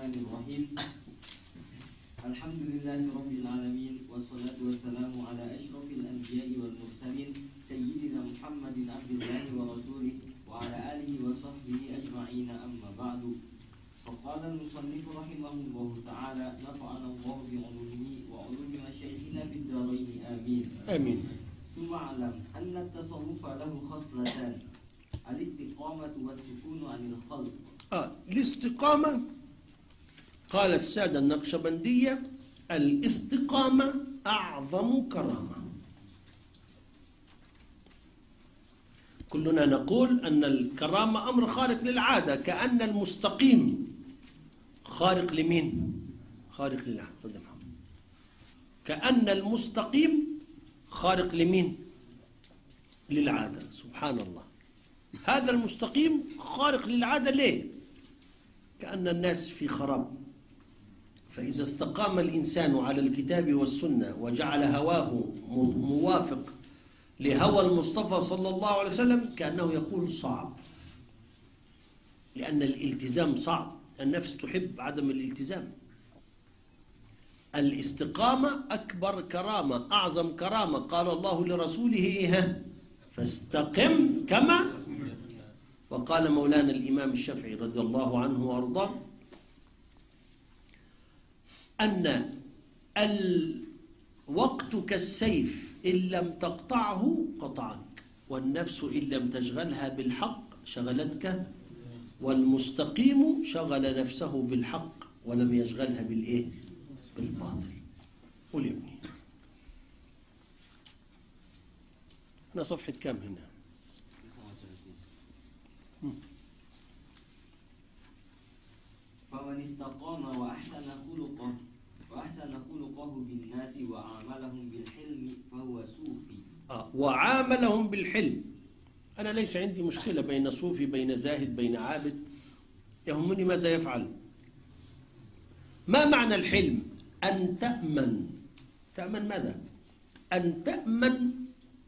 الرحمن الرحيم. الحمد لله رب العالمين والصلاة والسلام على أشرف الأنبياء والمرسلين سيدنا محمد عبد الله ورسوله وعلى آله وصحبه أجمعين. أما بعد فقال المصنف رحمه الله تعالى نفعنا الله بعلومه وعلوم مشايخنا في الدارين. آمين. آمين. ثم اعلم أن التصوف له خصلتان الاستقامة والسكون عن الخلق. آه. الاستقامة قال السادة النقشبندية الاستقامة أعظم كرامة كلنا نقول أن الكرامة أمر خارق للعادة كأن المستقيم خارق لمين؟ خارق للعادة. كأن المستقيم خارق لمين؟ للعادة سبحان الله هذا المستقيم خارق للعادة ليه؟ كأن الناس في خراب فإذا استقام الإنسان على الكتاب والسنة وجعل هواه موافق لهوى المصطفى صلى الله عليه وسلم كأنه يقول صعب. لأن الالتزام صعب. النفس تحب عدم الالتزام. الاستقامة أكبر كرامة أعظم كرامة. قال الله لرسوله إيه فاستقم كما. وقال مولانا الإمام الشافعي رضي الله عنه وأرضاه أن الوقت كالسيف إن لم تقطعه قطعك والنفس إن لم تشغلها بالحق شغلتك والمستقيم شغل نفسه بالحق ولم يشغلها بالإيه؟ بالباطل قول يا ابني هنا صفحة كام هنا؟ 39 فمن استقام وأحسن خلقه وأحسن خلقه بالناس وعاملهم بالحلم فهو صوفي. آه. وعاملهم بالحلم. أنا ليس عندي مشكلة بين صوفي بين زاهد بين عابد. يهمني ماذا يفعل. ما معنى الحلم؟ أن تأمن. تأمن ماذا؟ أن تأمن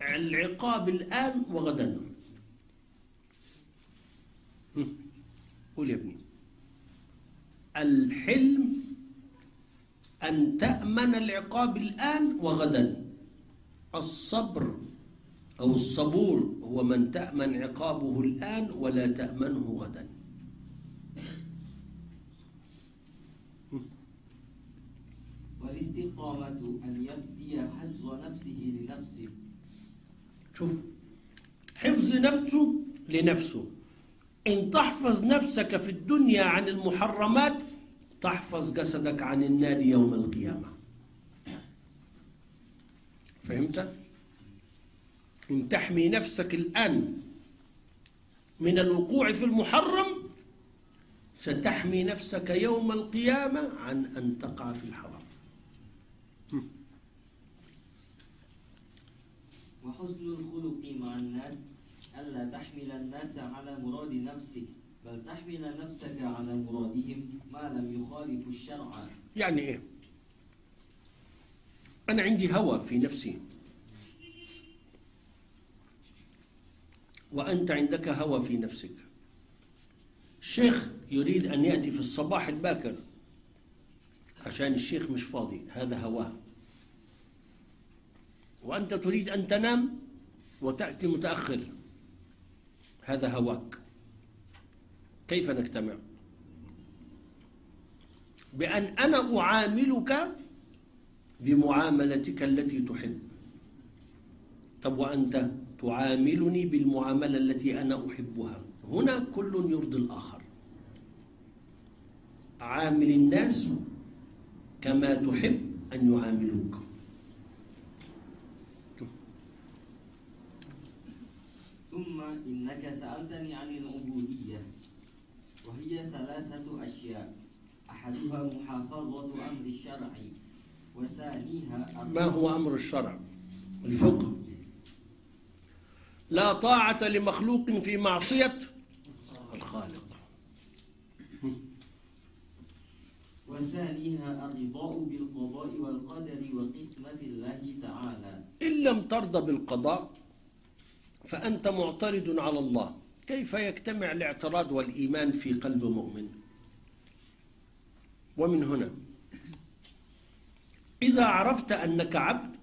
العقاب الآن وغدا. قول يا ابني. الحلم أن تأمن العقاب الآن وغدا. الصبر أو الصبور هو من تأمن عقابه الآن ولا تأمنه غدا. والاستقامة أن يفدي حفظ نفسه لنفسه. شوف حفظ نفسه لنفسه. إن تحفظ نفسك في الدنيا عن المحرمات تحفظ جسدك عن النار يوم القيامة. فهمت؟ إن تحمي نفسك الآن من الوقوع في المحرم ستحمي نفسك يوم القيامة عن أن تقع في الحرام وحسن الخلق مع الناس ألا تحمل الناس على مراد نفسك. بل تحمل نفسك على مرادهم ما لم يخالف الشرع. يعني إيه؟ أنا عندي هوى في نفسي. وأنت عندك هوى في نفسك. الشيخ يريد أن يأتي في الصباح الباكر عشان الشيخ مش فاضي. هذا هواه. وأنت تريد أن تنام وتأتي متأخر. هذا هواك. كيف نجتمع؟ بأن أنا أعاملك بمعاملتك التي تحب. طب وأنت؟ تعاملني بالمعاملة التي أنا أحبها. هنا كل يرضي الآخر. عامل الناس كما تحب أن يعاملوك. ثم إنك سألتني عن العبودية. وهي ثلاثة أشياء. أحدها محافظة أمر الشرع وثانيها ما هو أمر الشرع؟ الفقه. لا طاعة لمخلوق في معصية الخالق. وثانيها الرضاء بالقضاء والقدر وقسمة الله تعالى. إن لم ترضى بالقضاء فأنت معترض على الله. كيف يجتمع الاعتراض والإيمان في قلب مؤمن؟ ومن هنا إذا عرفت أنك عبد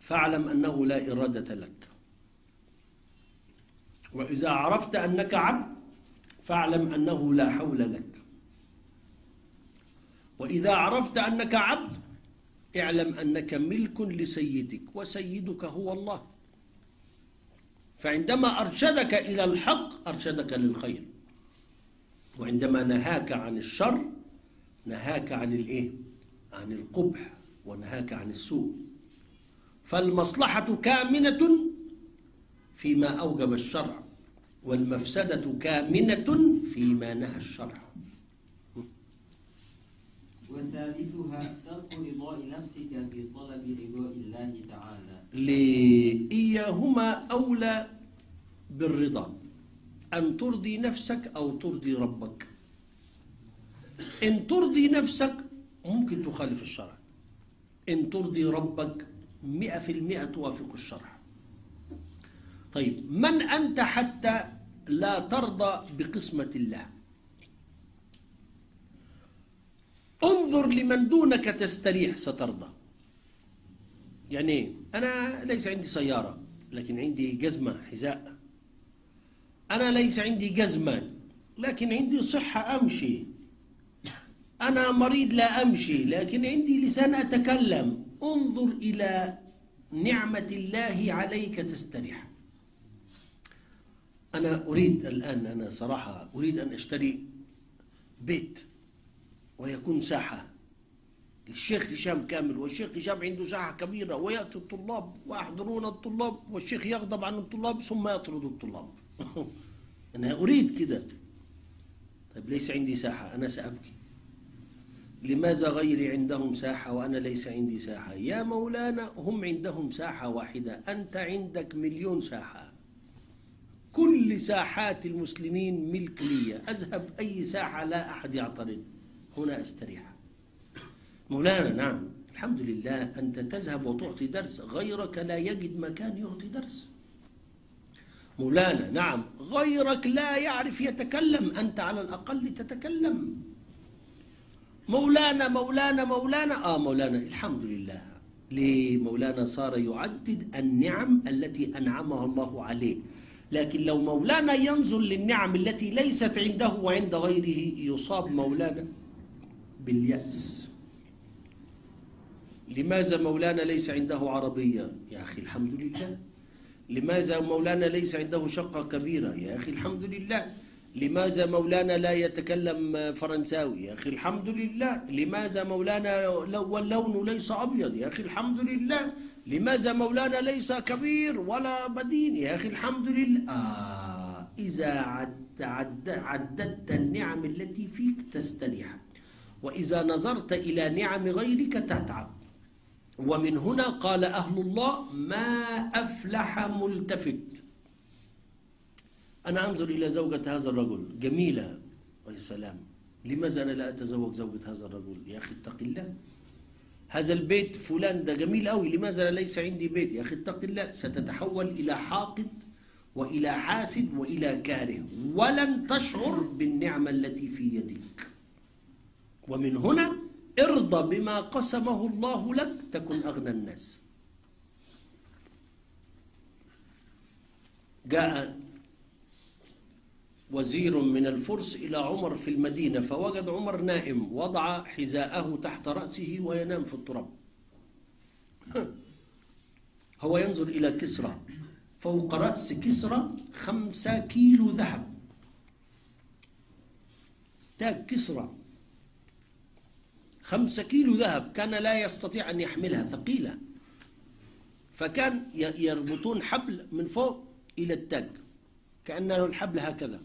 فاعلم أنه لا إرادة لك. وإذا عرفت أنك عبد فاعلم أنه لا حول لك. وإذا عرفت أنك عبد اعلم أنك ملك لسيدك وسيدك هو الله. فعندما أرشدك إلى الحق أرشدك للخير. وعندما نهاك عن الشر نهاك عن الإيه؟ عن القبح ونهاك عن السوء. فالمصلحة كامنة فيما أوجب الشرع والمفسدة كامنة فيما نهى الشرع. وثالثها ترك رضاء نفسك في طلب رضاء الله تعالى. لإياهما أولى بالرضا. أن ترضي نفسك أو ترضي ربك. إن ترضي نفسك ممكن تخالف الشرع. إن ترضي ربك مئة في المئة توافق الشرع. طيب من أنت حتى لا ترضى بقسمة الله؟ انظر لمن دونك تستريح سترضى. يعني أنا ليس عندي سيارة لكن عندي جزمة حذاء. أنا ليس عندي جزمة لكن عندي صحة أمشي. أنا مريض لا أمشي لكن عندي لسان أتكلم. انظر إلى نعمة الله عليك تستريح. أنا أريد الآن أنا صراحة أريد أن أشتري بيت ويكون ساحة. الشيخ هشام كامل والشيخ هشام عنده ساحة كبيرة ويأتي الطلاب ويحضرون الطلاب والشيخ يغضب عن الطلاب ثم يطرد الطلاب. أنا أريد كده. طيب ليس عندي ساحة أنا سأبكي. لماذا غيري عندهم ساحة وأنا ليس عندي ساحة؟ يا مولانا هم عندهم ساحة واحدة أنت عندك مليون ساحة. كل ساحات المسلمين ملك لي أذهب أي ساحة لا أحد يعترض. هنا أستريح. مولانا نعم. الحمد لله أنت تذهب وتعطي درس غيرك لا يجد مكان يعطي درس. مولانا نعم. غيرك لا يعرف يتكلم أنت على الأقل تتكلم. مولانا مولانا مولانا. آه مولانا الحمد لله. ليه مولانا صار يعدد النعم التي أنعمها الله عليه؟ لكن لو مولانا ينظر للنعم التي ليست عنده وعند غيره يصاب مولانا باليأس. لماذا مولانا ليس عنده عربية؟ يا أخي الحمد لله. لماذا مولانا ليس عنده شقة كبيرة؟ يا أخي الحمد لله. لماذا مولانا لا يتكلم فرنساوي؟ يا أخي الحمد لله. لماذا مولانا واللون ليس أبيض؟ يا أخي الحمد لله. لماذا مولانا ليس كبير ولا بدين؟ يا أخي الحمد لله. آه إذا عد عد عددت النعم التي فيك تستريح وإذا نظرت إلى نعم غيرك تتعب. ومن هنا قال أهل الله ما أفلح ملتفت. أنا أنظر إلى زوجة هذا الرجل جميلة يا سلام لماذا أنا لا أتزوج زوجة هذا الرجل؟ يا أخي اتق الله. هذا البيت فلان ده جميل قوي لماذا ليس عندي بيت؟ يا أخي اتق الله. ستتحول إلى حاقد وإلى حاسد وإلى كاره. ولن تشعر بالنعمة التي في يدك. ومن هنا ارضى بما قسمه الله لك تكن أغنى الناس. جاء وزير من الفرس إلى عمر في المدينة فوجد عمر نائم وضع حذاءه تحت رأسه وينام في التراب. هو ينظر إلى كسرى فوق رأس كسرى خمسة كيلو ذهب. تاج كسرى. خمسة كيلو ذهب كان لا يستطيع أن يحملها ثقيلة. فكان يربطون حبل من فوق إلى التاج. كأنه الحبل هكذا.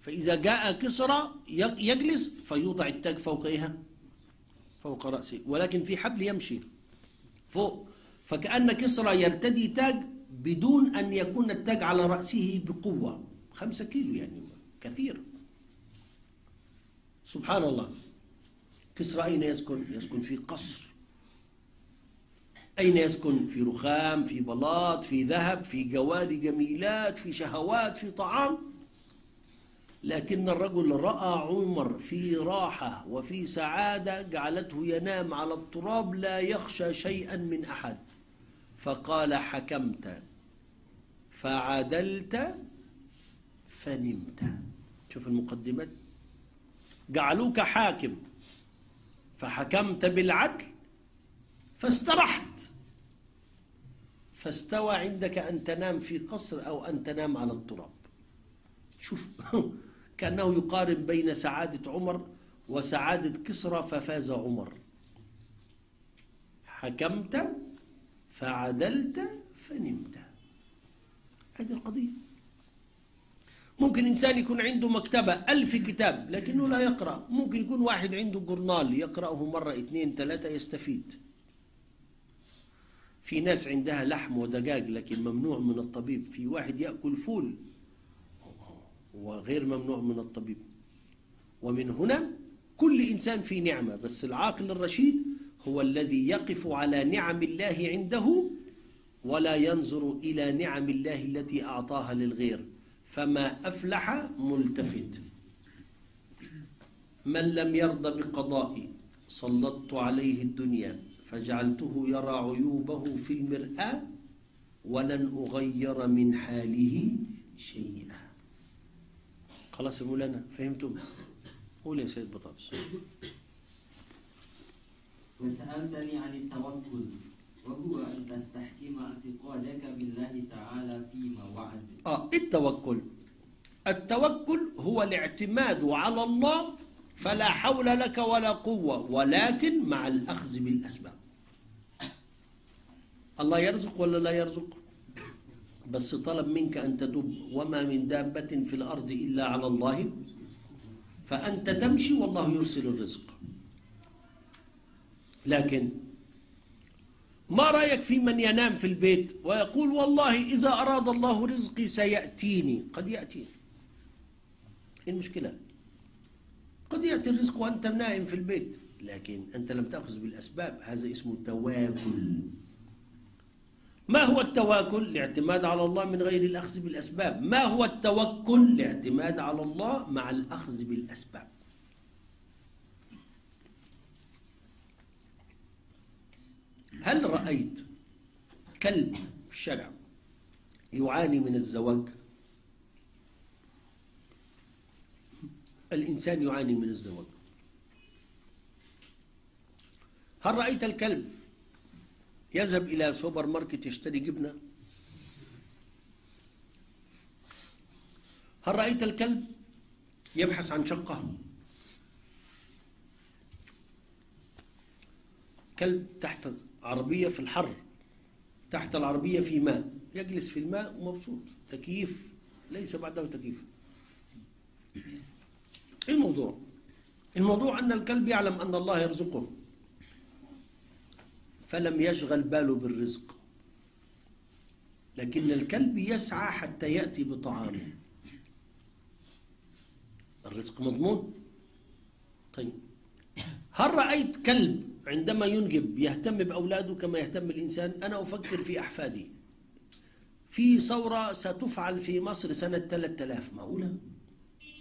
فإذا جاء كسرى يجلس فيوضع التاج فوق إيها فوق رأسه. ولكن في حبل يمشي فوق. فكأن كسرى يرتدي تاج بدون أن يكون التاج على رأسه بقوة. خمسة كيلو يعني كثير. سبحان الله. كسرى أين يسكن؟ يسكن في قصر. أين يسكن؟ في رخام في بلاط في ذهب في جواري جميلات في شهوات في طعام. لكن الرجل رأى عمر في راحة وفي سعادة جعلته ينام على التراب لا يخشى شيئا من أحد. فقال حكمت فعدلت فنمت. شوف المقدمات جعلوك حاكم. فحكمت بالعدل فاسترحت. فاستوى عندك أن تنام في قصر أو أن تنام على التراب. شوف كأنه يقارن بين سعادة عمر وسعادة كسرى ففاز عمر. حكمت فعدلت فنمت. هذه القضية. ممكن إنسان يكون عنده مكتبة ألف كتاب لكنه لا يقرأ. ممكن يكون واحد عنده جورنال يقرأه مرة اثنين ثلاثة يستفيد. في ناس عندها لحم ودجاج لكن ممنوع من الطبيب. في واحد يأكل فول وغير ممنوع من الطبيب. ومن هنا كل إنسان في نعمة بس العاقل الرشيد هو الذي يقف على نعم الله عنده ولا ينظر إلى نعم الله التي أعطاها للغير. فما أفلح ملتفت. من لم يرضى بقضائي سلطت عليه الدنيا فجعلته يرى عيوبه في المرآة ولن أغير من حاله شيئا. خلاص يا مولانا فهمتم؟ قول يا سيد بطاطس. وسألتني عن التوكل. وهو أن تستحكم اعتقادك بالله تعالى فيما وعد. آه التوكل. التوكل هو الاعتماد على الله فلا حول لك ولا قوة ولكن مع الأخذ بالأسباب. الله يرزق ولا لا يرزق؟ بس طلب منك أن تدب. وما من دابة في الأرض إلا على الله فأنت تمشي والله يرسل الرزق. لكن ما رأيك في من ينام في البيت ويقول والله إذا أراد الله رزقي سيأتيني؟ قد يأتيني إيه المشكلة؟ قد يأتي الرزق وأنت نائم في البيت لكن أنت لم تأخذ بالأسباب. هذا اسمه تواكل ما هو التواكل؟ الاعتماد على الله من غير الأخذ بالأسباب. ما هو التوكل؟ الاعتماد على الله مع الأخذ بالأسباب. هل رأيت كلب في الشارع يعاني من الزواج؟ الإنسان يعاني من الزواج. هل رأيت الكلب يذهب إلى سوبر ماركت يشتري جبنة؟ هل رأيت الكلب يبحث عن شقة؟ كلب تحت عربية في الحر تحت العربية في ماء يجلس في الماء ومبسوط تكييف ليس بعده تكييف. الموضوع الموضوع أن الكلب يعلم أن الله يرزقه فلم يشغل باله بالرزق. لكن الكلب يسعى حتى يأتي بطعامه. الرزق مضمون؟ طيب. هل رأيت كلب عندما ينجب يهتم بأولاده كما يهتم الإنسان أنا أفكر في أحفادي. في ثورة ستفعل في مصر سنة 3000 معقولة؟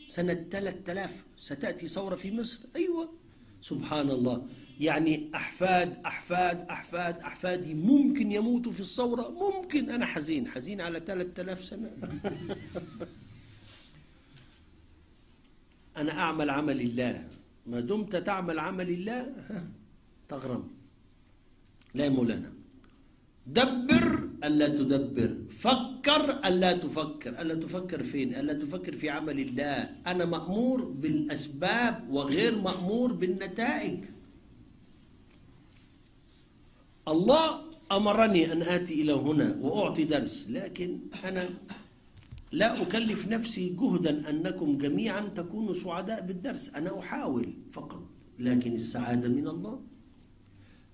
سنة 3000 ستأتي ثورة في مصر؟ أيوة. سبحان الله. يعني أحفاد أحفاد أحفاد أحفادي ممكن يموتوا في الثورة؟ ممكن. أنا حزين حزين على 3000 سنة. أنا أعمل عمل الله. ما دمت تعمل عمل الله؟ تغرم. لا يا مولانا. دبر ألا تدبر. فكر ألا تفكر. ألا تفكر فين؟ ألا تفكر في عمل الله. أنا مأمور بالأسباب وغير مأمور بالنتائج. الله أمرني أن آتي إلى هنا وأعطي درس لكن أنا لا أكلف نفسي جهدا أنكم جميعا تكونوا سعداء بالدرس. أنا أحاول فقط لكن السعادة من الله.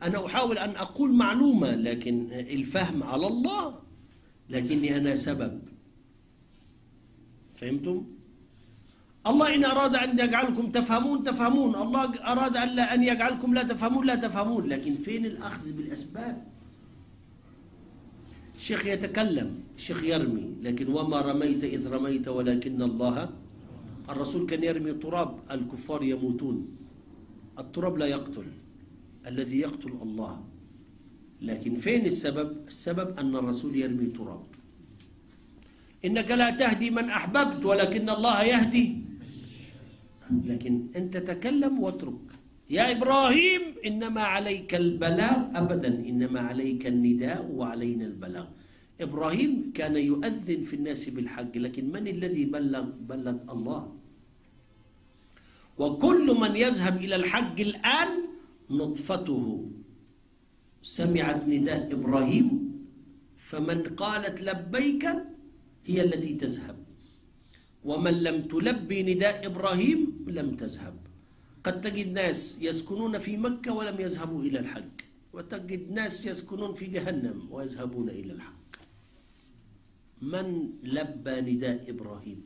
أنا أحاول أن أقول معلومة لكن الفهم على الله لكني أنا سبب. فهمتم؟ الله إن أراد أن يجعلكم تفهمون تفهمون. الله أراد أن يجعلكم لا تفهمون لا تفهمون. لكن فين الأخذ بالأسباب؟ الشيخ يتكلم الشيخ يرمي. لكن وما رميت إذ رميت ولكن الله الرسول كان يرمي تراب الكفار يموتون. التراب لا يقتل. الذي يقتل الله. لكن فين السبب؟ السبب أن الرسول يرمي تراب إنك لا تهدي من أحببت ولكن الله يهدي. لكن أنت تكلم واترك. يا إبراهيم إنما عليك البلاغ أبدا. إنما عليك النداء وعلينا البلاغ. إبراهيم كان يؤذن في الناس بالحق لكن من الذي بلغ؟ بلغ الله. وكل من يذهب إلى الحج الآن نطفته. سمعت نداء إبراهيم فمن قالت لبيك هي التي تذهب. ومن لم تلبي نداء إبراهيم لم تذهب. قد تجد ناس يسكنون في مكة ولم يذهبوا إلى الحج. وتجد ناس يسكنون في جهنم ويذهبون إلى الحج. من لبى نداء إبراهيم؟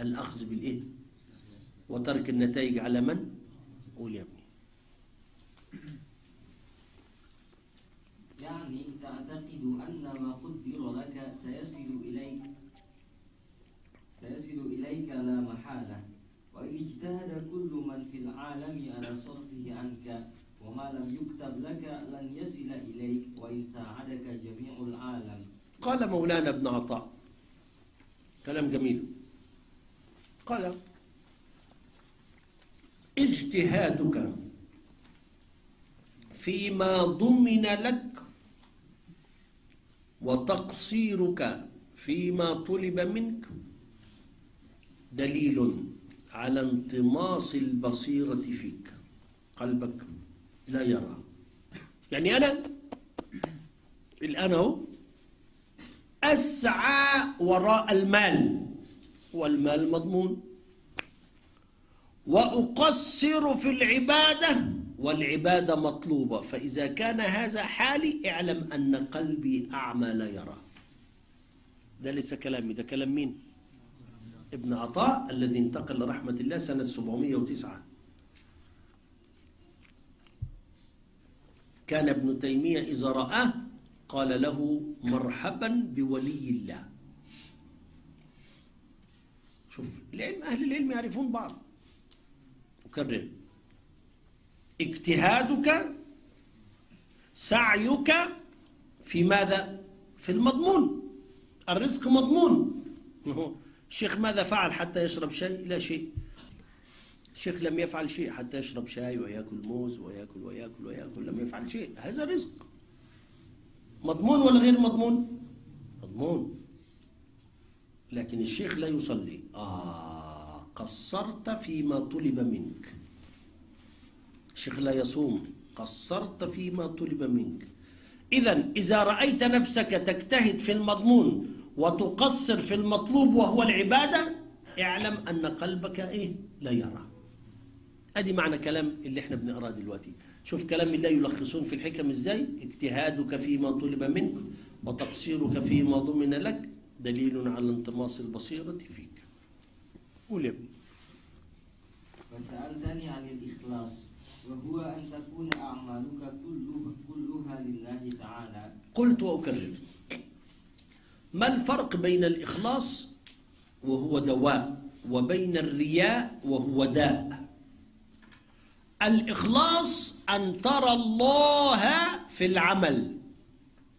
الأخذ بالإيه وترك النتائج على من؟ قول تعتقد أن ما قدر لك سيصل إليك سيصل إليك لا محالة. وإن اجتهد كل من في العالم على صرفه عنك وما لم يكتب لك لن يصل إليك وإن ساعدك جميع العالم. قال مولانا ابن عطاء. كلام جميل. قال اجتهادك فيما ضمن لك وتقصيرك فيما طلب منك دليل على انطماس البصيرة فيك قلبك لا يرى. يعني أنا الآن أهو أسعى وراء المال والمال مضمون. وأقصر في العبادة والعبادة مطلوبة. فإذا كان هذا حالي اعلم أن قلبي أعمى لا يرى. ده ليس كلامي ده كلام مين؟ ابن عطاء الذي انتقل لرحمة الله سنة 709 كان ابن تيمية إذا رآه قال له مرحبا بولي الله. شوف العلم أهل العلم يعرفون بعض. أكرر اجتهادك سعيك في ماذا؟ في المضمون. الرزق مضمون. الشيخ ماذا فعل حتى يشرب شيء لا شيء. الشيخ لم يفعل شيء حتى يشرب شاي ويأكل موز ويأكل ويأكل ويأكل لم يفعل شيء. هذا رزق. مضمون ولا غير مضمون؟ مضمون. لكن الشيخ لا يصلي. آه قصرت فيما طلب منك. الشيخ لا يصوم قصرت فيما طلب منك. إذا إذا رأيت نفسك تجتهد في المضمون وتقصر في المطلوب وهو العبادة اعلم أن قلبك إيه؟ لا يرى. أدي معنى كلام اللي إحنا بنقراه دلوقتي. شوف كلام الله يلخصون في الحكم إزاي؟ اجتهادك فيما طلب منك وتقصيرك فيما ضمن لك دليل على انطماس البصيرة فيك. قول يا ابني. فسألتني عن الإخلاص. وهو أن تكون أعمالك كلها, كلها لله تعالى. قلت وأكرر. ما الفرق بين الإخلاص وهو دواء وبين الرياء وهو داء؟ الإخلاص أن ترى الله في العمل.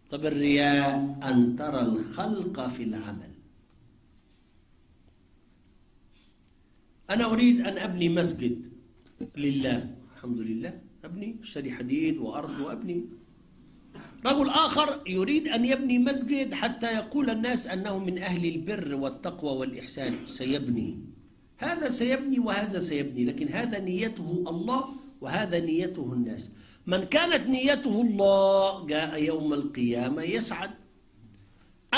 طب الرياء أن ترى الخلق في العمل. أنا أريد أن أبني مسجد لله. الحمد لله. أبني أشتري حديد وأرض وأبني. رجل آخر يريد أن يبني مسجد حتى يقول الناس أنه من أهل البر والتقوى والإحسان سيبني. هذا سيبني وهذا سيبني لكن هذا نيته الله وهذا نيته الناس. من كانت نيته الله جاء يوم القيامة يسعد.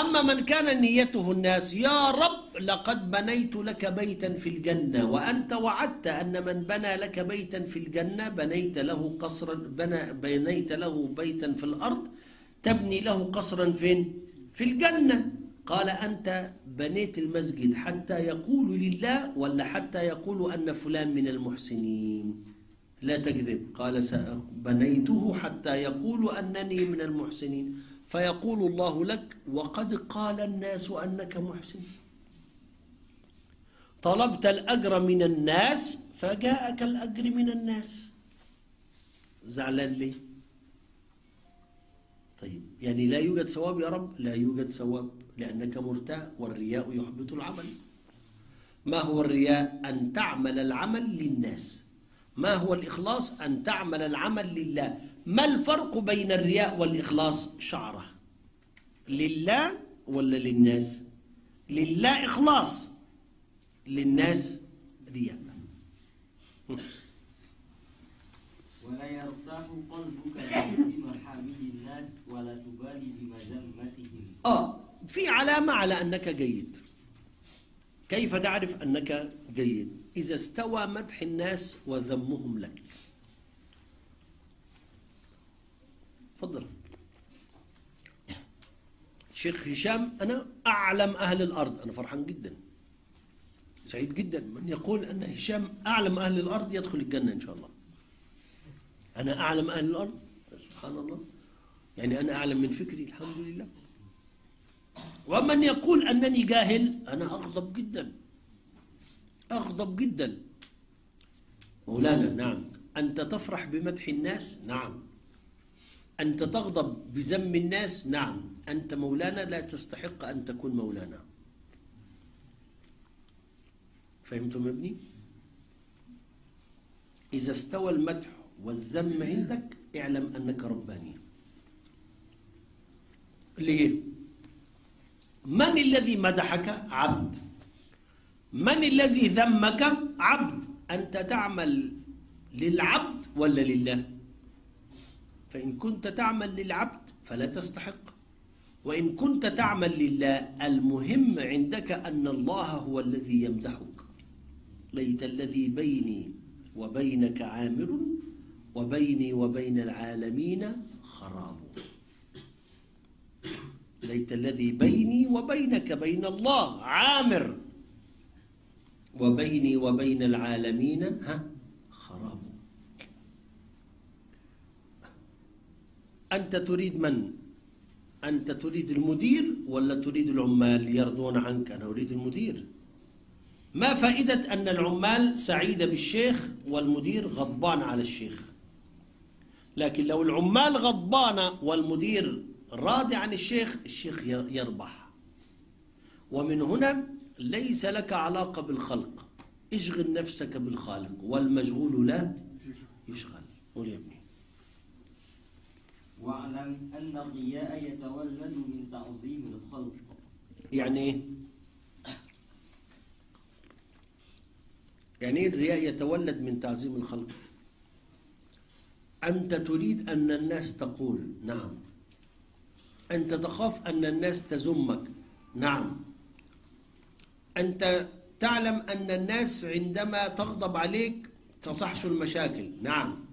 أما من كان نيته الناس يا رب لقد بنيت لك بيتا في الجنة وأنت وعدت أن من بنى لك بيتا في الجنة بنيت له قصرا بنى بنيت له بيتا في الأرض تبني له قصرا فين؟ في الجنة. قال أنت بنيت المسجد حتى يقول لله ولا حتى يقول أن فلان من المحسنين. لا تكذب قال بنيته حتى يقول أنني من المحسنين. فيقول الله لك وقد قال الناس أنك محسن. طلبت الأجر من الناس فجاءك الأجر من الناس. زعلان ليه؟ طيب يعني لا يوجد ثواب يا رب؟ لا يوجد ثواب لأنك مرتاح والرياء يحبط العمل. ما هو الرياء؟ أن تعمل العمل للناس. ما هو الإخلاص؟ أن تعمل العمل لله. ما الفرق بين الرياء والإخلاص؟ شعرة. لله ولا للناس؟ لله إخلاص للناس رياء. ولا يرتاح قلبك بمحامد الناس ولا تبالي بمذمتهم. آه في علامة على أنك جيد. كيف تعرف أنك جيد؟ إذا استوى مدح الناس وذمهم لك. تفضل. شيخ هشام أنا أعلم أهل الأرض. أنا فرحان جدا. سعيد جدا. من يقول أن هشام أعلم أهل الأرض يدخل الجنة إن شاء الله. أنا أعلم أهل الأرض؟ سبحان الله. يعني أنا أعلم من فكري الحمد لله. ومن يقول أنني جاهل؟ أنا أغضب جدا. أغضب جدا. مولانا نعم. أنت تفرح بمدح الناس؟ نعم. أنت تغضب بذم الناس؟ نعم. أنت مولانا لا تستحق أن تكون مولانا. فهمتم يا ابني؟ إذا استوى المدح والذم عندك اعلم أنك رباني. ليه من الذي مدحك؟ عبد. من الذي ذمك؟ عبد. أنت تعمل للعبد ولا لله؟ فإن كنت تعمل للعبد فلا تستحق. وإن كنت تعمل لله المهم عندك أن الله هو الذي يمدحك. ليت الذي بيني وبينك عامر وبيني وبين العالمين خراب. ليت الذي بيني وبينك بين الله عامر وبيني وبين العالمين ها خراب أنت تريد من؟ أنت تريد المدير ولا تريد العمال؟ يرضون عنك؟ أنا أريد المدير. ما فائدة أن العمال سعيدة بالشيخ والمدير غضبان على الشيخ؟ لكن لو العمال غضبانة والمدير راضي عن الشيخ الشيخ يربح. ومن هنا ليس لك علاقة بالخلق. اشغل نفسك بالخالق والمشغول لا يشغل. قول يا ابني وأعلم أن الرياء يتولد من تعظيم الخلق. يعني إيه؟ يعني إيه الرياء يتولد من تعظيم الخلق؟ أنت تريد أن الناس تقول نعم. أنت تخاف أن الناس تزمك نعم. أنت تعلم أن الناس عندما تغضب عليك تصحصل المشاكل؟ نعم.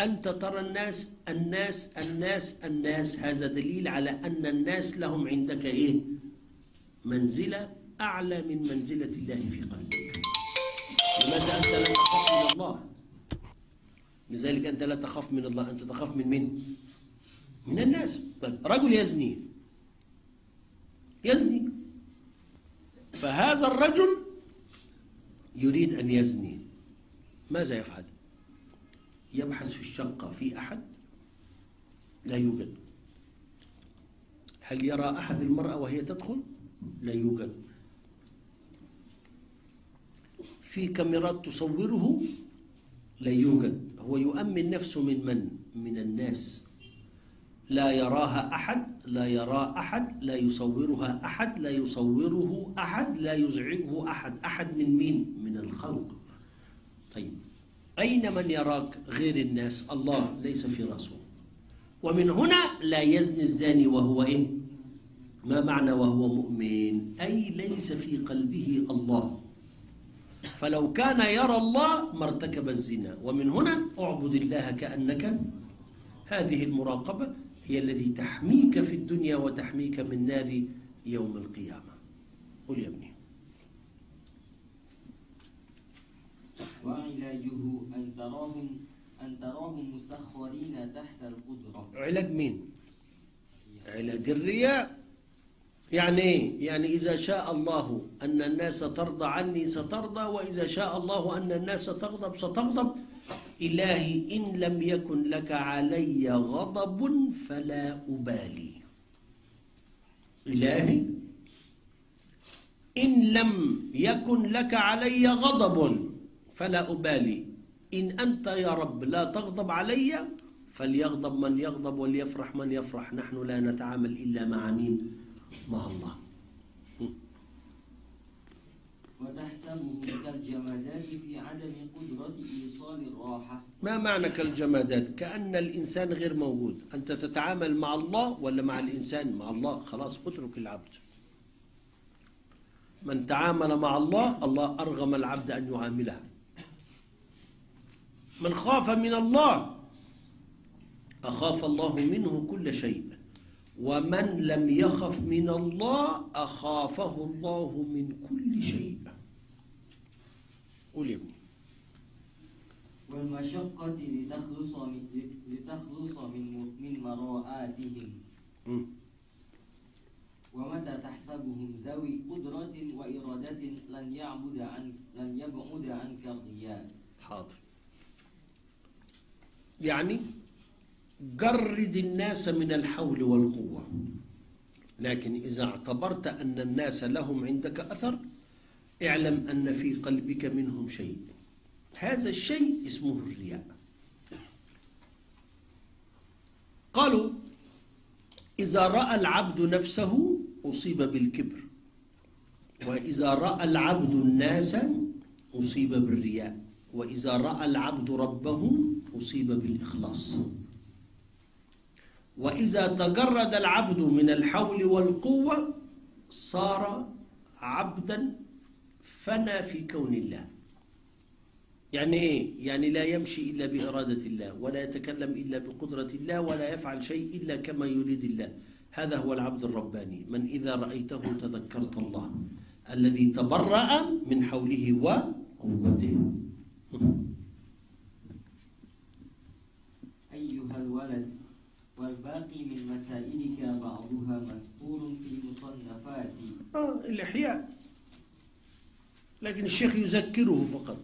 أنت ترى الناس الناس الناس الناس. هذا دليل على أن الناس لهم عندك إيه؟ منزلة أعلى من منزلة الله في قلبك. لماذا أنت لا تخاف من الله؟ لذلك أنت لا تخاف من الله. أنت تخاف من من من الناس. طيب رجل يزني. يزني. فهذا الرجل يريد أن يزني. ماذا يفعل؟ يبحث في الشقة في أحد؟ لا يوجد. هل يرى أحد المرأة وهي تدخل؟ لا يوجد. في كاميرات تصوره؟ لا يوجد. هو يؤمن نفسه من من؟ من الناس. لا يراها أحد لا يرى أحد لا يصورها أحد لا يصوره أحد لا يزعجه أحد. أحد من مين؟ من الخلق. طيب. أين من يراك غير الناس؟ الله ليس في راسه. ومن هنا لا يزني الزاني وهو إيه ما معنى وهو مؤمن؟ أي ليس في قلبه الله. فلو كان يرى الله ما ارتكب الزنا. ومن هنا أعبد الله كأنك. هذه المراقبة هي التي تحميك في الدنيا وتحميك من نار يوم القيامة. قل يا ابني. وعلاجه أن تراهم أن تراهم مسخرين تحت القدرة. علاج مين؟ علاج الرياء. يعني إيه؟ يعني إذا شاء الله أن الناس ترضى عني سترضى وإذا شاء الله أن الناس تغضب ستغضب. إلهي إن لم يكن لك علي غضب فلا أبالي. إلهي إن لم يكن لك علي غضب. فلا أبالي. إن أنت يا رب لا تغضب علي فليغضب من يغضب وليفرح من يفرح. نحن لا نتعامل إلا مع مين؟ مع الله. وتحسبهم كالجمادات في عدم قدرة إيصال الراحة. ما معنى كالجمادات؟ كأن الإنسان غير موجود. أنت تتعامل مع الله ولا مع الإنسان؟ مع الله. خلاص اترك العبد. من تعامل مع الله الله أرغم العبد أن يعامله. من خاف من الله. أخاف الله منه كل شيء. ومن لم يخف من الله أخافه الله من كل شيء. قول يا ابني. والمشقة لتخلص من لتخلص من من مراءاتهم. ومتى تحسبهم ذوي قدرة وإرادة لن يعبد عن لن يبعد عنك الرياء حاضر. يعني جرد الناس من الحول والقوة. لكن إذا اعتبرت أن الناس لهم عندك أثر اعلم أن في قلبك منهم شيء. هذا الشيء اسمه الرياء. قالوا إذا رأى العبد نفسه أصيب بالكبر. وإذا رأى العبد الناس أصيب بالرياء. وإذا رأى العبد ربه أصيب بالإخلاص. وإذا تجرد العبد من الحول والقوة صار عبدا فنى في كون الله. يعني إيه؟ يعني لا يمشي إلا بإرادة الله ولا يتكلم إلا بقدرة الله ولا يفعل شيء إلا كما يريد الله. هذا هو العبد الرباني من إذا رأيته تذكرت الله الذي تبرأ من حوله وقوته. الولد والباقي من مسائلك بعضها مسطور في مصنفات آه الإحياء. لكن الشيخ يذكره فقط.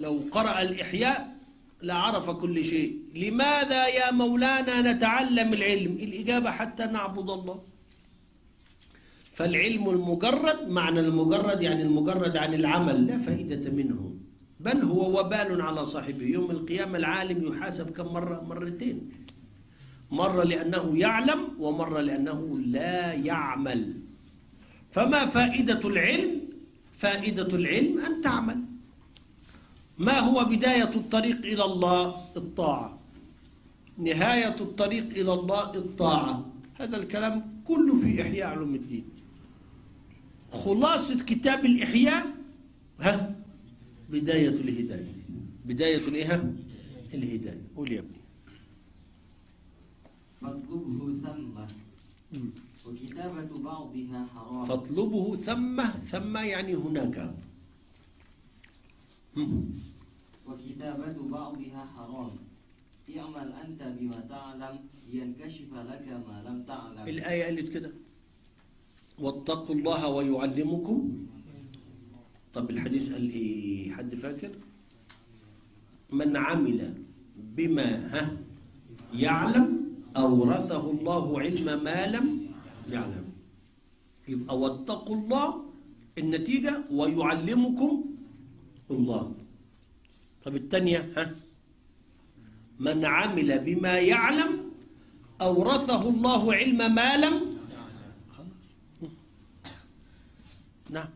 لو قرأ الإحياء لعرف كل شيء. لماذا يا مولانا نتعلم العلم؟ الإجابة حتى نعبد الله. فالعلم المجرد معنى المجرد يعني المجرد عن العمل لا فائدة منه. بل هو وبال على صاحبه. يوم القيامة العالم يحاسب كم مرة؟ مرتين. مرة لأنه يعلم ومرة لأنه لا يعمل. فما فائدة العلم؟ فائدة العلم أن تعمل. ما هو بداية الطريق إلى الله؟ الطاعة. نهاية الطريق إلى الله؟ الطاعة. هذا الكلام كله في إحياء علوم الدين. خلاصة كتاب الإحياء؟ ها؟ بداية الهداية. بداية الإيه الهداية. قول يا ابني. فاطلبه ثمة. وكتابة بعضها حرام. فاطلبه ثم ثم يعني هناك. وكتابة بعضها حرام. اعمل أنت بما تعلم. لينكشف لك ما لم تعلم. الآية قالت كده. واتقوا الله ويعلمكم طب الحديث قال إيه؟ حد فاكر؟ من عمل بما ها يعلم أورثه الله علم ما لم يعلم. يبقى واتقوا الله النتيجة ويعلمكم الله. طب الثانية ها من عمل بما يعلم أورثه الله علم ما لم نعم.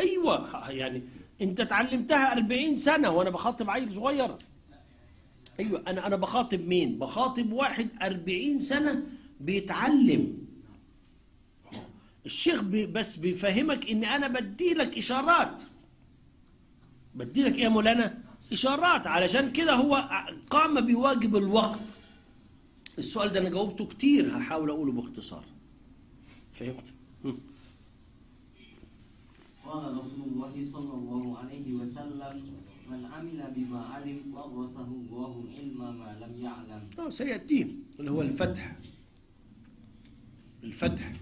أيوة يعني أنت تعلمتها أربعين سنة وأنا بخاطب عيل صغير. أيوة أنا أنا بخاطب مين؟ بخاطب واحد أربعين سنة بيتعلم. الشيخ بي بس بيفهمك إن أنا بدي لك إشارات. بدي لك إيه يا مولانا؟ إشارات. علشان كده هو قام بواجب الوقت. السؤال ده أنا جاوبته كتير هحاول أقوله باختصار. فهمت؟ هم. قال رسول الله صلى الله عليه وسلم من عمل بما علم ورثه الله علم ما لم يعلم. سيأتيه اللي هو الفتح. الفتح.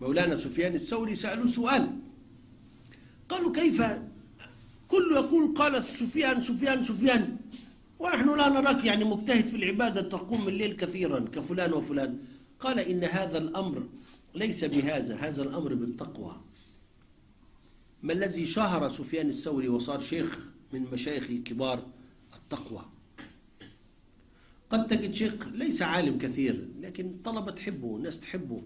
مولانا سفيان الثوري سألوه سؤال. قالوا كيف كل يقول قال سفيان سفيان سفيان؟ ونحن لا نراك يعني مجتهد في العبادة تقوم الليل كثيرا كفلان وفلان. قال إن هذا الأمر ليس بهذا هذا الأمر بالتقوى. ما الذي شهر سفيان الثوري وصار شيخ من مشايخ الكبار التقوى؟ قد تجد شيخ ليس عالم كثير لكن طلبة تحبه ناس تحبه.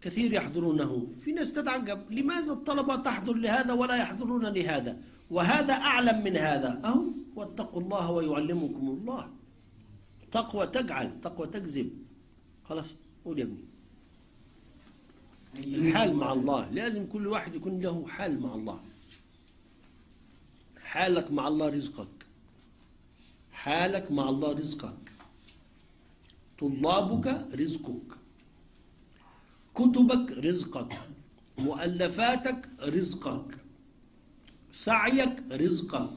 كثير يحضرونه. في ناس تتعجب لماذا الطلبة تحضر لهذا ولا يحضرون لهذا؟ وهذا أعلم من هذا. أهو واتقوا الله ويعلمكم الله. تقوى تجعل تقوى تكذب خلاص قول يا ابني. الحال مع الله. لازم كل واحد يكون له حال مع الله. حالك مع الله رزقك. حالك مع الله رزقك. طلابك رزقك. كتبك رزقك. مؤلفاتك رزقك. سعيك رزقك.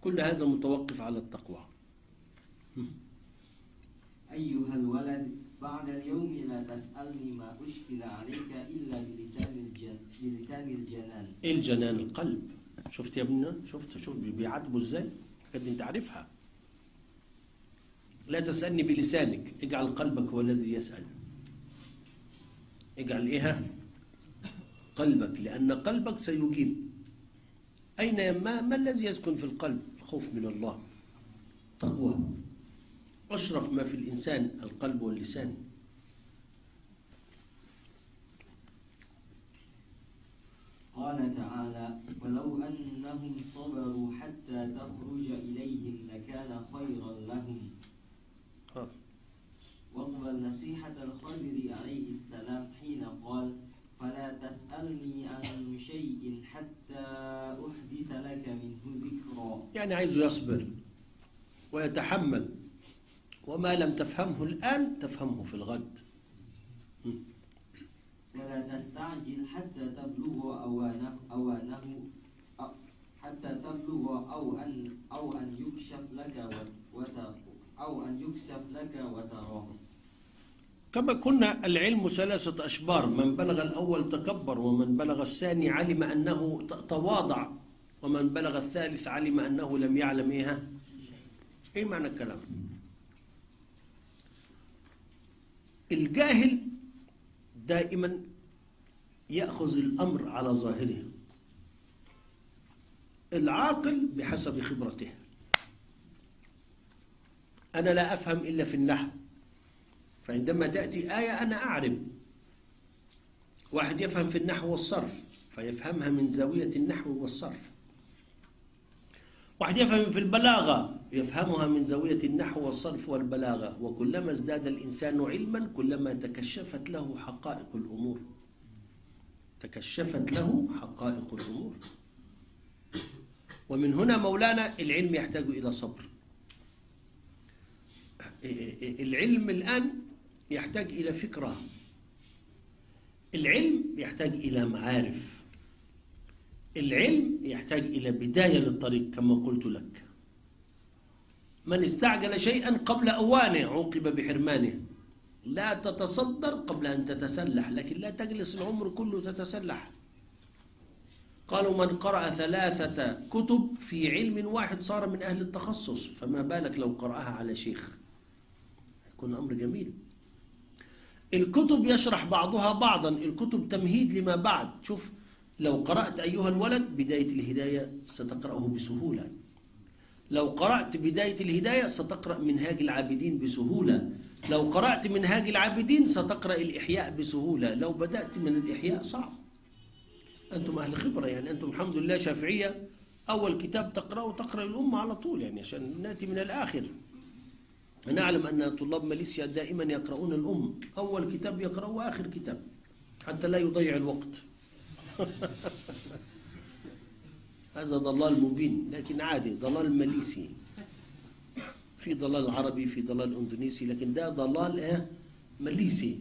كل هذا متوقف على التقوى. أيها الولد بعد اليوم لا تسألني ما أشكل عليك إلا بلسان الجن بلسان الجنان. الجنان القلب. شفت يا ابننا شفت؟ شوف بيعاتبوا إزاي؟ قد أنت عارفها. لا تسألني بلسانك. اجعل قلبك هو الذي يسأل. اجعل إيه؟ قلبك. لأن قلبك سيجيب. أين ما, ما الذي يسكن في القلب؟ الخوف من الله. تقوى. أشرف ما في الإنسان القلب واللسان. قال تعالى ولو أنهم صبروا حتى تخرج إليهم لكان خيرا لهم. ها. واقبل نصيحة الخضر عليه السلام حين قال فلا تسألني عن شيء حتى أحدث لك منه ذكرا. يعني عايزه يصبر ويتحمل. وما لم تفهمه الآن تفهمه في الغد. ولا تستعجل حتى تبلغ أوانه, أوانه حتى تبلغ أو أن أو أن يكشف لك أو أن يكشف لك وتراه. كما قلنا العلم ثلاثة أشبار. من بلغ الأول تكبر ومن بلغ الثاني علم أنه تواضع ومن بلغ الثالث علم أنه لم يعلم إيه؟ إيه معنى الكلام؟ الجاهل دائما يأخذ الأمر على ظاهره. العاقل بحسب خبرته. أنا لا أفهم إلا في النحو. فعندما تأتي آية أنا أعرب. واحد يفهم في النحو والصرف فيفهمها من زاوية النحو والصرف. واحد يفهم في البلاغة يفهمها من زاوية النحو والصرف والبلاغة وكلما ازداد الإنسان علما كلما تكشفت له حقائق الأمور. تكشفت له حقائق الأمور. ومن هنا مولانا العلم يحتاج إلى صبر. العلم الآن يحتاج إلى فكرة. العلم يحتاج إلى معارف. العلم يحتاج إلى بداية للطريق كما قلت لك. من استعجل شيئا قبل أوانه عوقب بحرمانه. لا تتصدر قبل أن تتسلح لكن لا تجلس العمر كله تتسلح. قالوا من قرأ ثلاثة كتب في علم واحد صار من أهل التخصص فما بالك لو قرأها على شيخ؟ يكون أمر جميل. الكتب يشرح بعضها بعضا الكتب تمهيد لما بعد. شوف لو قرأت أيها الولد بداية الهداية ستقرأه بسهولة. لو قرأت بداية الهداية ستقرأ منهاج العابدين بسهولة. لو قرأت منهاج العابدين ستقرأ الإحياء بسهولة. لو بدأت من الإحياء صعب. أنتم أهل خبرة يعني. أنتم الحمد لله شافعية. أول كتاب تقرأه تقرأ الأمة على طول يعني عشان نأتي من الآخر. أنا أعلم أن طلاب ماليزيا دائما يقرؤون الأم. أول كتاب يقرأه وآخر كتاب. حتى لا يضيع الوقت. هذا ضلال مبين لكن عادي ضلال ماليزي في ضلال عربي في ضلال إندونيسي لكن ده ضلال إيه؟ ماليزي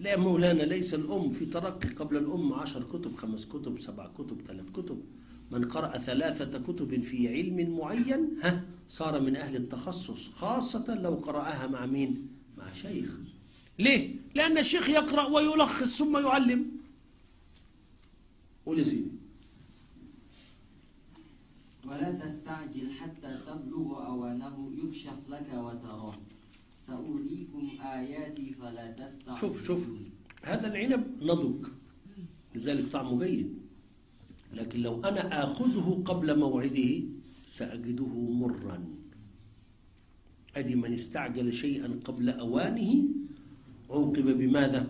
لا مولانا ليس الأم في ترقي قبل الأم عشر كتب خمس كتب سبع كتب ثلاث كتب من قرأ ثلاثة كتب في علم معين ها صار من أهل التخصص خاصة لو قرأها مع مين؟ مع شيخ ليه؟ لأن الشيخ يقرأ ويلخص ثم يعلم قول يا سيدي ولا تستعجل حتى تبلغ أوانه يكشف لك وتراه. سأريكم آياتي فلا تستعجلون. شوف شوف. هذا العنب نضج. لذلك طعمه جيد. لكن لو أنا آخذه قبل موعده سأجده مرا. أدي من استعجل شيئا قبل أوانه؟ عوقب بماذا؟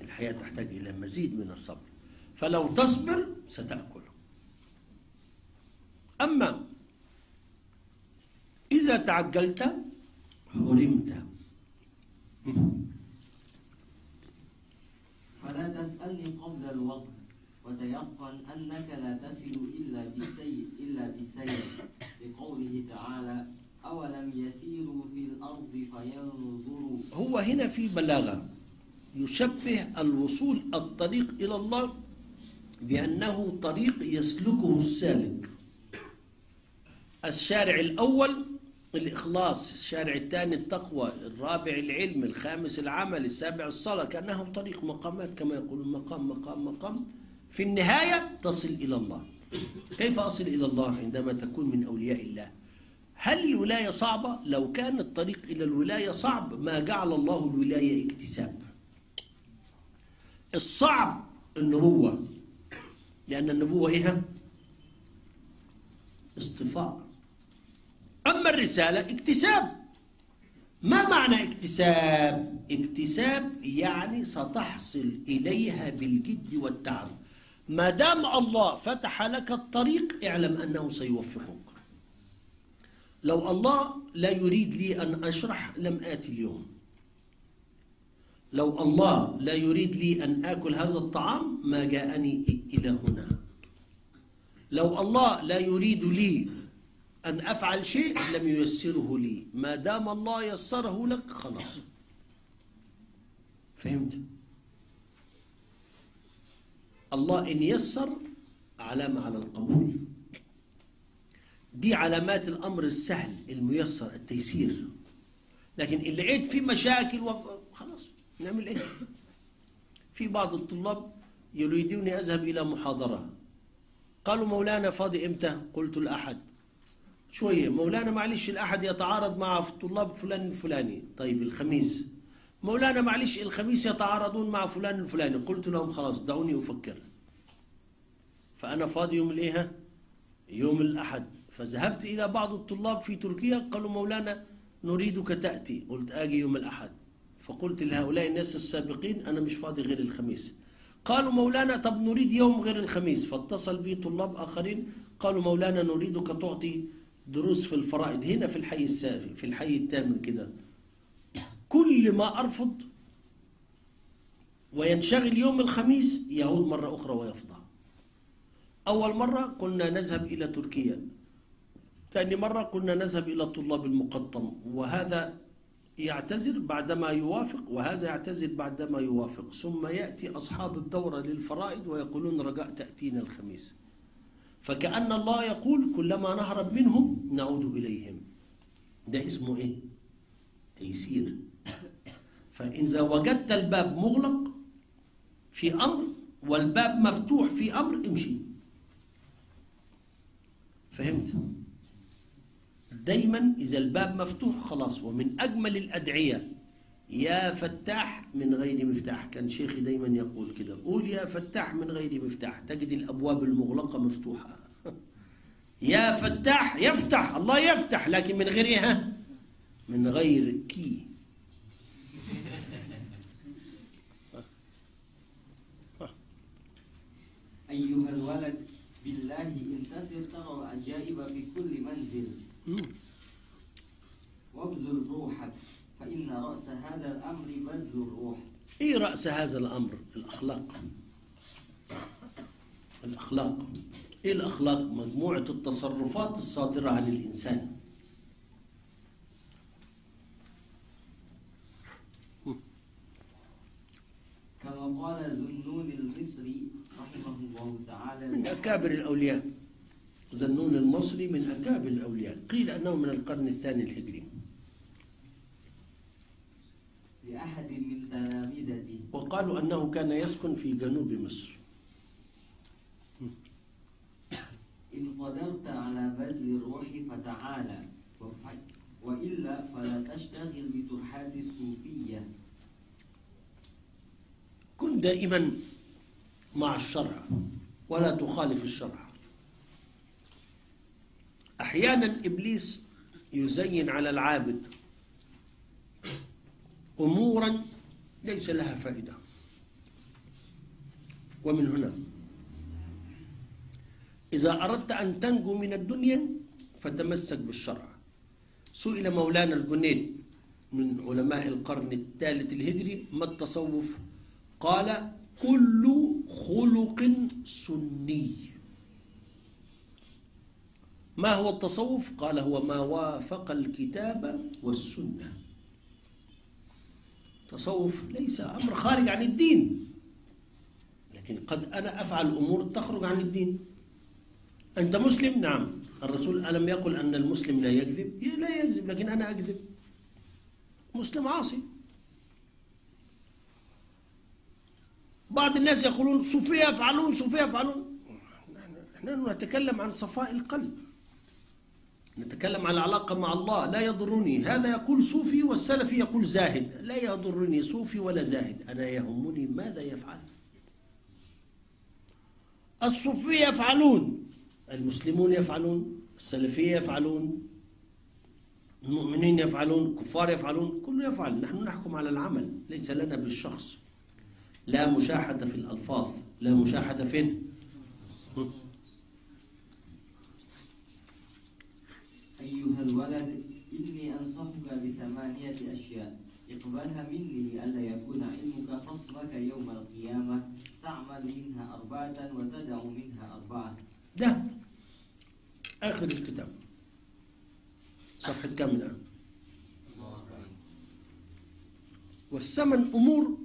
الحياة تحتاج إلى مزيد من الصبر. فلو تصبر ستأكل. أما إذا تعجلت حرمت. فلا تسألني قبل الوقت وتيقن أنك لا تصل إلا بالسير إلا بالسير. لقوله تعالى أولم يسيروا في الأرض فينظروا. هو هنا في بلاغة يشبه الوصول الطريق إلى الله بأنه طريق يسلكه السالك. الشارع الأول الإخلاص الشارع الثاني التقوى الرابع العلم الخامس العمل السابع الصلاة كأنه طريق مقامات كما يقول مقام مقام مقام. في النهاية تصل إلى الله. كيف أصل إلى الله عندما تكون من أولياء الله؟ هل الولاية صعبة؟ لو كان الطريق إلى الولاية صعب ما جعل الله الولاية اكتساب. الصعب النبوة لأن النبوة هي اصطفاء. أما الرسالة اكتساب. ما معنى اكتساب؟ اكتساب يعني ستحصل إليها بالجد والتعب. ما دام الله فتح لك الطريق اعلم أنه سيوفقك. لو الله لا يريد لي أن أشرح لم آتي اليوم. لو الله لا يريد لي أن آكل هذا الطعام ما جاءني إلى هنا. لو الله لا يريد لي أن أفعل شيء لم ييسره لي. ما دام الله يسره لك خلاص. فهمت؟ الله إن يسر علامة على القبول. دي علامات الأمر السهل الميسر التيسير. لكن اللي لقيت فيه مشاكل خلاص نعمل إيه؟ في بعض الطلاب يريدوني أذهب إلى محاضرة. قالوا مولانا فاضي إمتى؟ قلت الأحد شوية. مولانا معلش الأحد يتعارض مع الطلاب فلان الفلاني. طيب الخميس. مولانا معلش الخميس يتعارضون مع فلان الفلاني. قلت لهم خلاص دعوني أفكر. فأنا فاضي يوم الإيه؟ يوم الأحد. فذهبت إلى بعض الطلاب في تركيا. قالوا مولانا نريدك تأتي. قلت آجي يوم الأحد. فقلت لهؤلاء الناس السابقين أنا مش فاضي غير الخميس. قالوا مولانا طب نريد يوم غير الخميس. فاتصل بي طلاب آخرين. قالوا مولانا نريدك تعطي دروس في الفرائض هنا في الحي السابق في الحي الثامن كده. كل ما أرفض وينشغل يوم الخميس يعود مرة أخرى ويفضى أول مرة كنا نذهب إلى تركيا ثاني مرة كنا نذهب إلى طلاب المقطم وهذا يعتذر بعدما يوافق وهذا يعتذر بعدما يوافق. ثم يأتي أصحاب الدورة للفرائض ويقولون رجاء تأتينا الخميس. فكأن الله يقول كلما نهرب منهم نعود إليهم ده اسمه إيه؟ تيسير فإذا وجدت الباب مغلق في أمر والباب مفتوح في أمر امشي فهمت؟ دايما إذا الباب مفتوح خلاص ومن أجمل الأدعية يا فتاح من غير مفتاح. كان شيخي دايما يقول كده. قول يا فتاح من غير مفتاح. تجد الأبواب المغلقة مفتوحة. يا فتاح يفتح. الله يفتح. لكن من غير إيه؟ من غير كي. أيها الولد بالله انتصر ترى العجائب في كل منزل. وابذل روحك فإن رأس هذا الأمر بذل الروح. إيه رأس هذا الأمر؟ الأخلاق. الأخلاق. إيه الأخلاق؟ مجموعة التصرفات الصادرة عن الإنسان. كما قال ذو النون المصري رحمه الله من تعالى أكابر الأولياء. ذنون المصري من أكابر الأولياء. قيل أنه من القرن الثاني الهجري. لأحد من تلامذته وقالوا أنه كان يسكن في جنوب مصر. إن قدرت على بذل الروح فتعالى وإلا فلا تشتغل بترحال الصوفية. كن دائما مع الشرع ولا تخالف الشرع. أحيانا إبليس يزين على العابد. أمورا ليس لها فائدة. ومن هنا إذا أردت أن تنجو من الدنيا فتمسك بالشرع. سئل مولانا الجنيد من علماء القرن الثالث الهجري ما التصوف؟ قال كل خلق سني. ما هو التصوف؟ قال هو ما وافق الكتاب والسنة. تصوف ليس أمر خارج عن الدين. لكن قد أنا أفعل أمور تخرج عن الدين. أنت مسلم؟ نعم. الرسول ألم يقل أن المسلم لا يكذب؟ لا يكذب لكن أنا أكذب. مسلم عاصي. بعض الناس يقولون صوفية يفعلون صوفية يفعلون. نحن نتكلم عن صفاء القلب. نتكلم عن العلاقة مع الله لا يضرني. هذا يقول صوفي والسلفي يقول زاهد. لا يضرني صوفي ولا زاهد. أنا يهمني ماذا يفعل. الصوفية يفعلون المسلمون يفعلون السلفية يفعلون المؤمنين يفعلون الكفار يفعلون كله يفعل. نحن نحكم على العمل ليس لنا بالشخص. لا مشاحة في الألفاظ لا مشاحة فين أيها الولد إني أنصحك بثمانية أشياء. اقبلها مني لئلا يكون علمك خصمك يوم القيامة. تعمل منها أربعة وتدع منها أربعة. ده آخر الكتاب. صفحة كم الآن والثمن أمور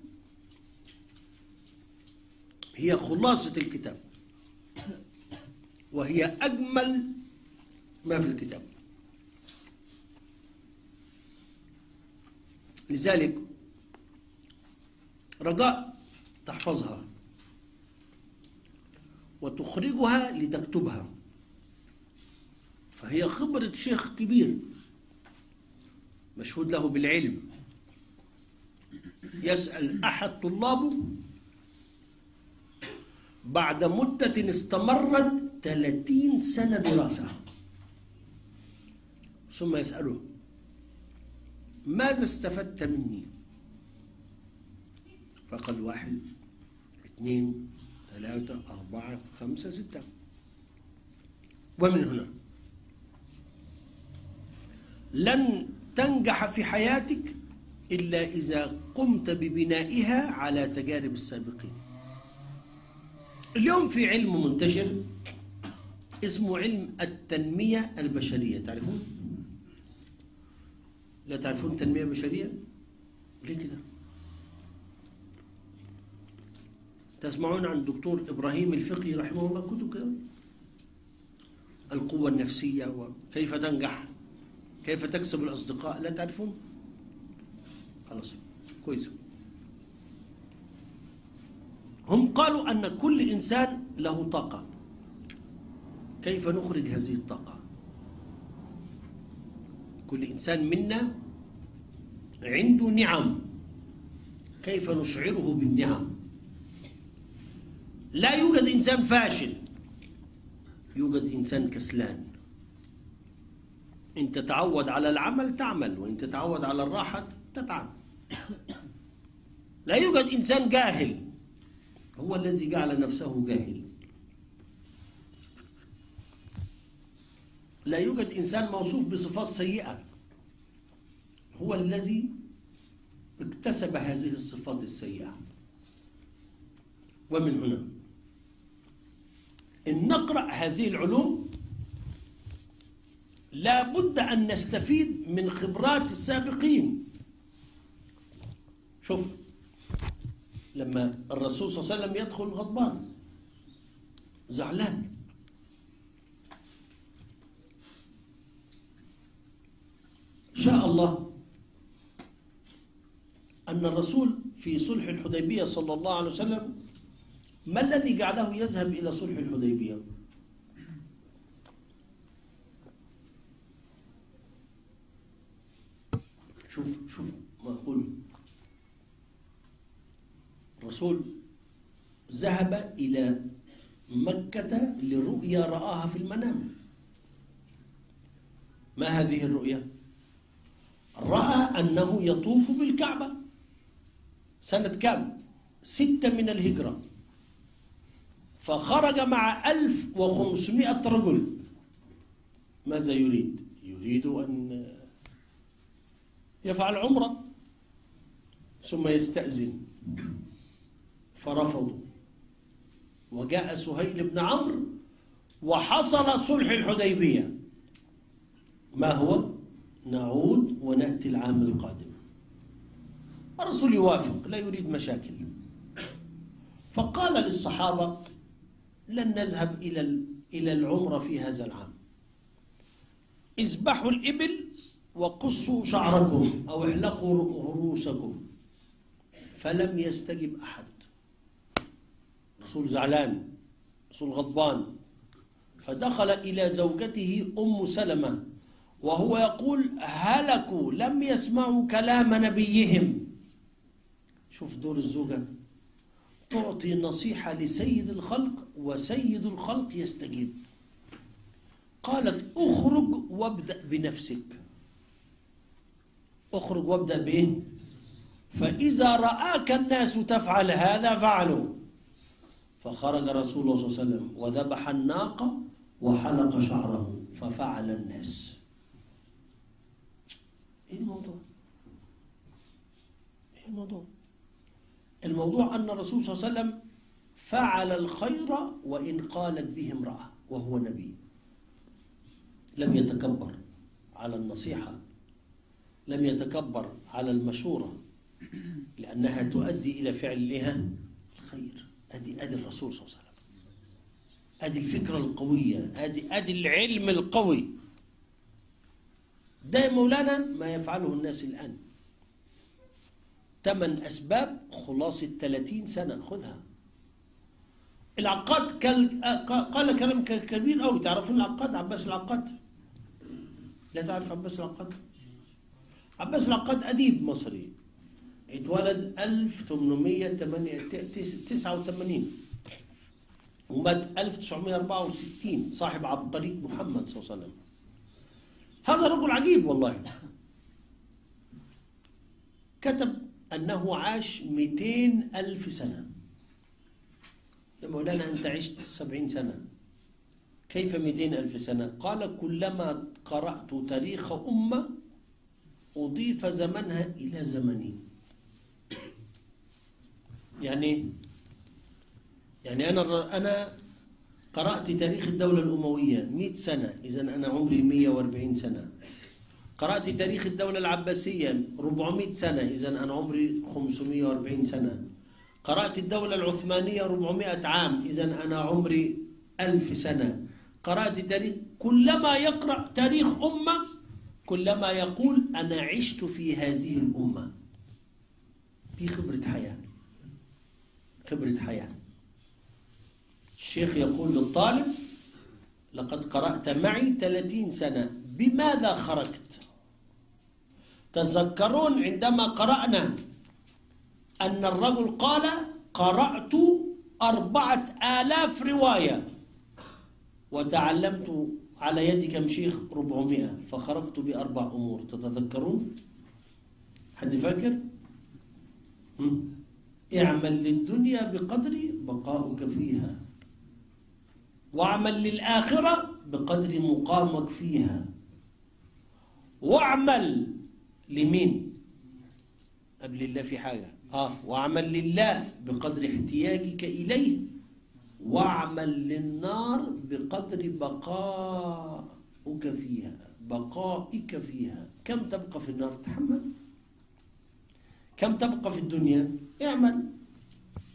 هي خلاصة الكتاب. وهي أجمل ما في الكتاب. لذلك رجاء تحفظها وتخرجها لتكتبها. فهي خبرة شيخ كبير مشهود له بالعلم. يسأل أحد طلابه بعد مدة استمرت 30 سنة دراسة. ثم يسأله ماذا استفدت مني؟ فقال واحد اثنين ثلاثة أربعة خمسة ستة. ومن هنا؟ لن تنجح في حياتك إلا إذا قمت ببنائها على تجارب السابقين. اليوم في علم منتشر اسمه علم التنمية البشرية تعرفون؟ لا تعرفون التنمية البشرية؟ ليه كده؟ تسمعون عن الدكتور إبراهيم الفقي رحمه الله؟ كتب كده. القوة النفسية وكيف تنجح كيف تكسب الأصدقاء لا تعرفون؟ خلاص كويس. هم قالوا أن كل إنسان له طاقة. كيف نخرج هذه الطاقة؟ كل إنسان منا عنده نعم. كيف نشعره بالنعم؟ لا يوجد إنسان فاشل يوجد إنسان كسلان. إن تتعود على العمل تعمل وإن تتعود على الراحة تتعب. لا يوجد إنسان جاهل هو الذي جعل نفسه جاهل. لا يوجد إنسان موصوف بصفات سيئة. هو الذي اكتسب هذه الصفات السيئة. ومن هنا إن نقرأ هذه العلوم لا بد أن نستفيد من خبرات السابقين. شوف لما الرسول صلى الله عليه وسلم يدخل غضبان زعلان. شاء الله أن الرسول في صلح الحديبية صلى الله عليه وسلم ما الذي جعله يذهب إلى صلح الحديبية؟ شوف شوف ما أقول. الرسول ذهب إلى مكة لرؤيا رآها في المنام. ما هذه الرؤيا؟ رأى أنه يطوف بالكعبة. سنة كام؟ ستة من الهجرة. فخرج مع ألف وخمسمائة رجل. ماذا يريد؟ يريد أن يفعل عمرة ثم يستأذن. فرفضوا. وجاء سهيل بن عمرو وحصل صلح الحديبية. ما هو؟ نعود ونأتي العام القادم. الرسول يوافق لا يريد مشاكل. فقال للصحابة لن نذهب إلى إلى العمرة في هذا العام. اذبحوا الإبل وقصوا شعركم أو احلقوا رؤوسكم. فلم يستجب أحد. رسول زعلان رسول غضبان. فدخل إلى زوجته أم سلمة. وهو يقول هلكوا لم يسمعوا كلام نبيهم. شوف دور الزوجة تعطي نصيحة لسيد الخلق وسيد الخلق يستجيب. قالت اخرج وابدأ بنفسك. اخرج وابدأ بإيه؟ فإذا رآك الناس تفعل هذا فعلوا. فخرج رسول الله صلى الله عليه وسلم وذبح الناقة وحلق شعره ففعل الناس. إيه الموضوع. إيه الموضوع. الموضوع أن الرسول صلى الله عليه وسلم فعل الخير وإن قالت به امرأة وهو نبي. لم يتكبر على النصيحة لم يتكبر على المشورة لأنها تؤدي إلى فعل لها الخير. أدي أدي الرسول صلى الله عليه وسلم. أدي الفكرة القوية. أدي أدي العلم القوي. ده مولانا ما يفعله الناس الآن. ثمان أسباب خلاصة 30 سنة خذها. العقاد. قال كلام كبير قوي تعرفون العقاد؟ عباس العقاد. لا تعرف عباس العقاد؟ عباس العقاد أديب مصري. اتولد 1889 ومات 1964 صاحب عبقرية محمد صلى الله عليه وسلم. هذا رجل عجيب والله. كتب أنه عاش 200 ألف سنة. يا مولانا أنت عشت 70 سنة. كيف 200 ألف سنة؟ قال كلما قرأت تاريخ أمة أضيف زمنها إلى زمني. يعني يعني أنا أنا قرأت تاريخ الدولة الأموية 100 سنة إذا أنا عمري 140 سنة. قرأت تاريخ الدولة العباسية 400 سنة إذا أنا عمري 540 سنة. قرأت الدولة العثمانية 400 عام إذا أنا عمري 1000 سنة. قرأت تاريخ كلما يقرأ تاريخ أمة كلما يقول أنا عشت في هذه الأمة. دي خبرة حياة. خبرة حياة. الشيخ يقول للطالب لقد قرأت معي 30 سنة بماذا خرجت؟ تذكرون عندما قرأنا أن الرجل قال قرأت أربعة آلاف رواية وتعلمت على يد كم شيخ 400 فخرجت بأربع أمور. تتذكرون؟ حد فاكر؟ اعمل للدنيا بقدر بقاؤك فيها. واعمل للآخرة بقدر مقامك فيها. واعمل لمين؟ قبل الله في حاجة. آه واعمل لله بقدر احتياجك إليه. واعمل للنار بقدر بقائك فيها بقائك فيها. كم تبقى في النار تحمل؟ كم تبقى في الدنيا؟ اعمل.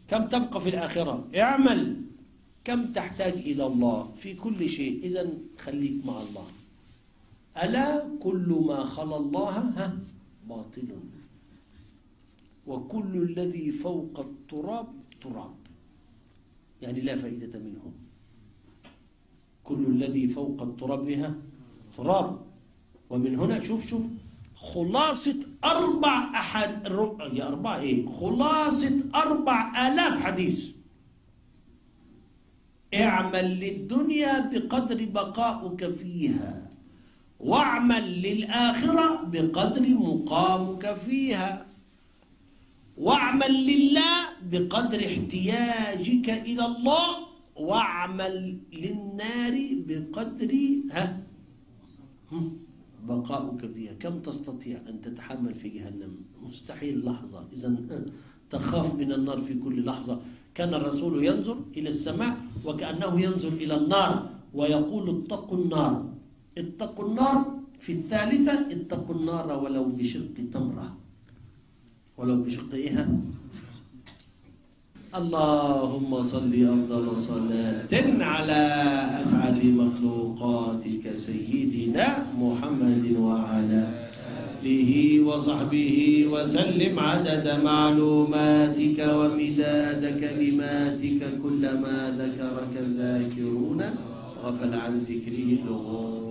كم تبقى في الآخرة؟ اعمل. كم تحتاج إلى الله في كل شيء؟ إذا خليك مع الله. ألا كل ما خلا الله ها باطل. وكل الذي فوق التراب تراب. يعني لا فائدة منه. كل الذي فوق التراب بها تراب. ومن هنا شوف شوف خلاصة أربع أحد يا أربعة إيه خلاصة أربع آلاف حديث. اعمل للدنيا بقدر بقاؤك فيها واعمل للآخرة بقدر مقامك فيها واعمل لله بقدر احتياجك إلى الله واعمل للنار بقدر ها؟ بقاؤك فيها. كم تستطيع أن تتحمل في جهنم؟ مستحيل لحظة. إذا تخاف من النار في كل لحظة. كان الرسول ينظر إلى السماء وكأنه ينظر إلى النار ويقول اتقوا النار. اتقوا النار في الثالثة اتقوا النار ولو بشق تمرة. ولو بشق إيه؟ اللهم صل أفضل صلاة على أسعد مخلوقاتك سيدنا محمد وعلى آله وصحبه وسلم عدد معلوماتك ومداد كلماتك كلما ذكرك الذاكرون غفل عن ذكره الغافلون